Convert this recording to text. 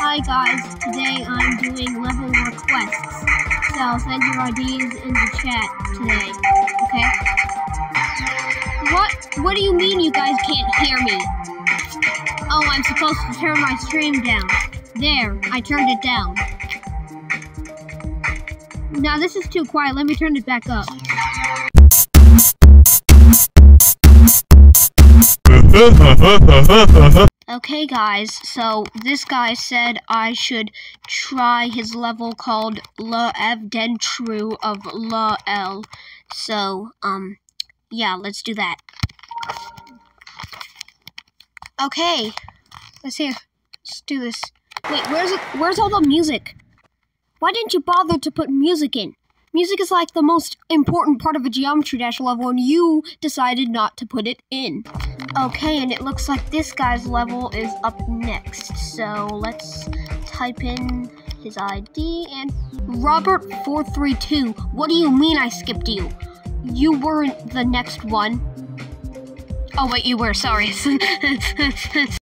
Hi guys, today I'm doing level requests. So send your ideas in the chat today, okay? What what do you mean you guys can't hear me? Oh, I'm supposed to turn my stream down. There, I turned it down. Now this is too quiet, let me turn it back up. Okay, guys, so this guy said I should try his level called Le Evdentru of La L. So, um, yeah, let's do that. Okay, let's see. Let's do this. Wait, where's it? Where's all the music? Why didn't you bother to put music in? Music is like the most important part of a Geometry Dash level, and you decided not to put it in. Okay, and it looks like this guy's level is up next. So let's type in his ID and Robert432. What do you mean I skipped you? You weren't the next one. Oh wait, you were, sorry.